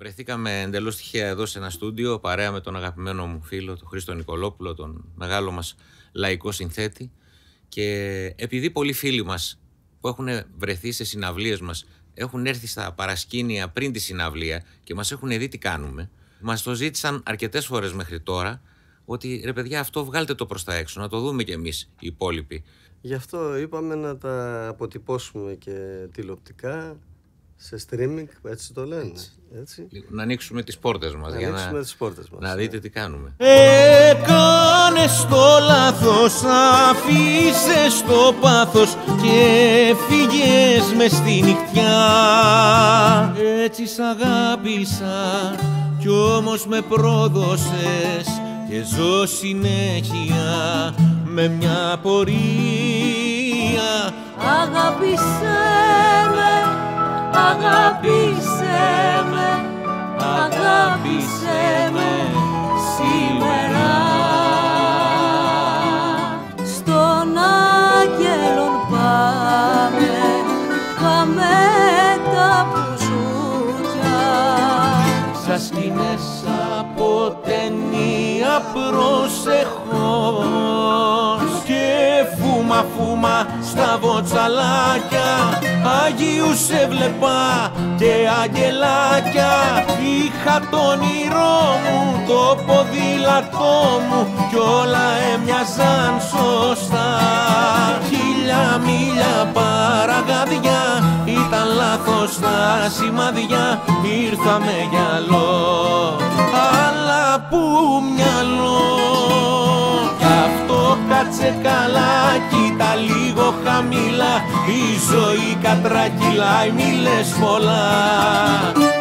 Βρεθήκαμε εντελώς τυχαία εδώ σε ένα στούντιο παρέα με τον αγαπημένο μου φίλο, τον Χρήστο Νικολόπουλο, τον μεγάλο μας λαϊκό συνθέτη. Και επειδή πολλοί φίλοι μας που έχουν βρεθεί σε συναυλίες μας έχουν έρθει στα παρασκήνια πριν τη συναυλία και μας έχουν δει τι κάνουμε, μας το ζήτησαν αρκετές φορές μέχρι τώρα ότι ρε παιδιά, αυτό βγάλτε το προς τα έξω, να το δούμε κι εμείς οι υπόλοιποι. Γι' αυτό είπαμε να τα αποτυπώσουμε και τηλεοπτικά σε streaming, έτσι το λένε. Έτσι. Να ανοίξουμε τις πόρτες μας Να για ανοίξουμε να, τις πόρτες μας. να ναι. δείτε τι κάνουμε. Έκανες το λάθος, αφήσες το πάθος και φύγες μες στη νυχτιά Έτσι σ' αγάπησα κι όμως με πρόδωσες και ζω συνέχεια με μια πορεία Αγάπησέ με, αγάπησέ με, αγάπησέ με σήμερα. Στον άγγελον πάμε, πάμε τα μπουζούκια. Σαν σκηνές από ταινία προσεχώς Και φούμα φούμα στα βοτσαλάκια. Αγίους έβλεπα και αγγελάκια. Είχα το όνειρό μου, το ποδήλατό μου Κι όλα έμοιαζαν σωστά. Χίλια μίλια παραγαδιά Ήταν λάθος τα σημαδιά Ήρθαμε γυαλό Αλλά που μυαλό. Κι αυτό κάτσε καλά Κοίτα λίγο χαμηλά. Η ζωή κατρακυλάει μη λες πολλά